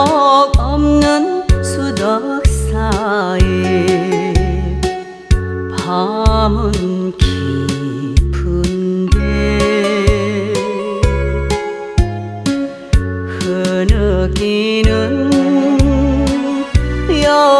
적 없는 수덕사에 밤은 깊은데 흐느끼는 여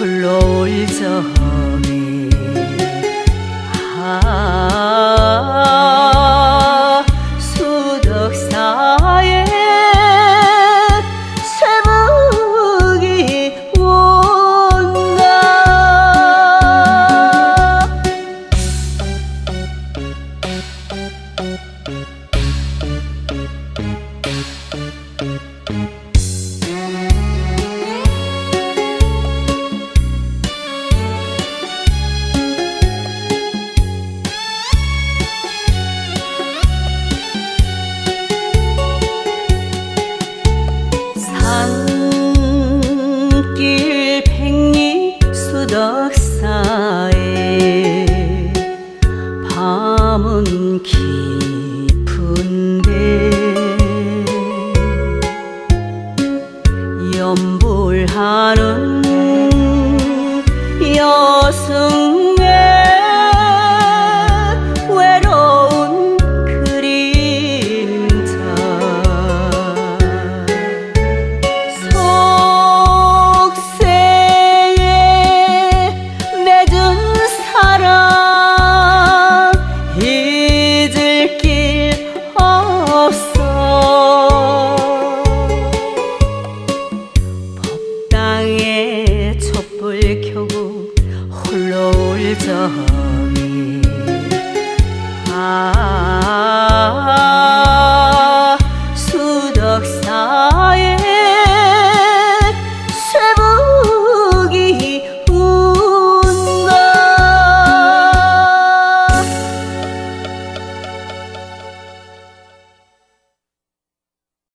홀로 올 적에 아 길 백리 수덕사에 밤은 깊은데 연불하는 it's a